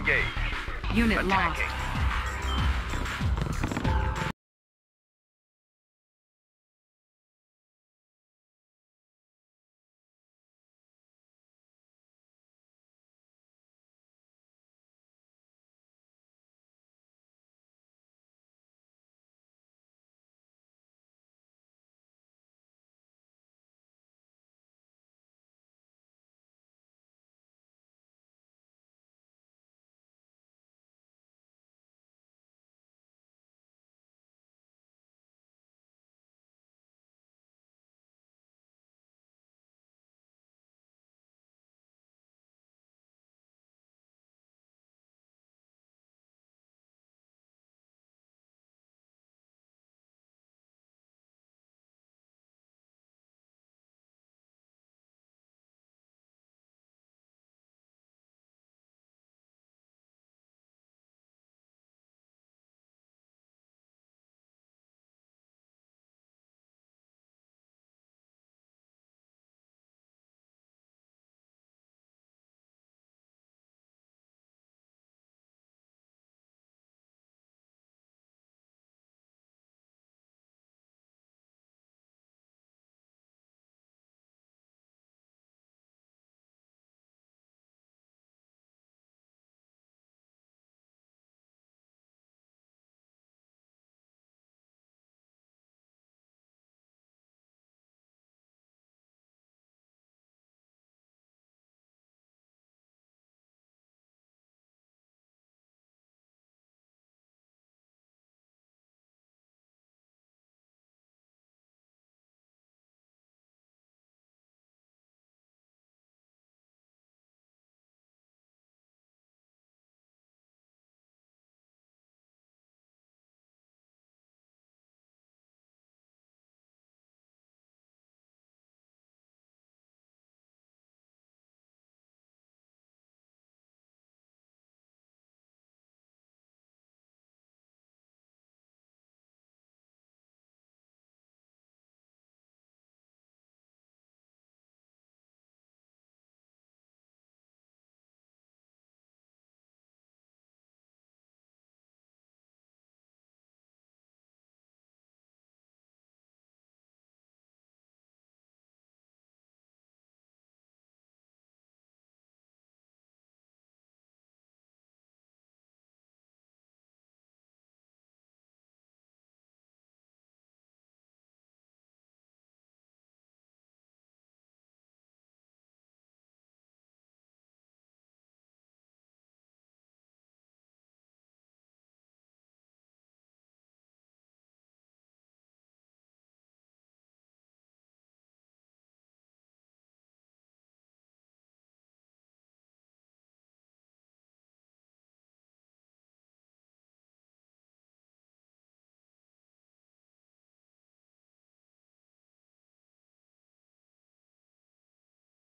engaged. Unit Attacking. lost.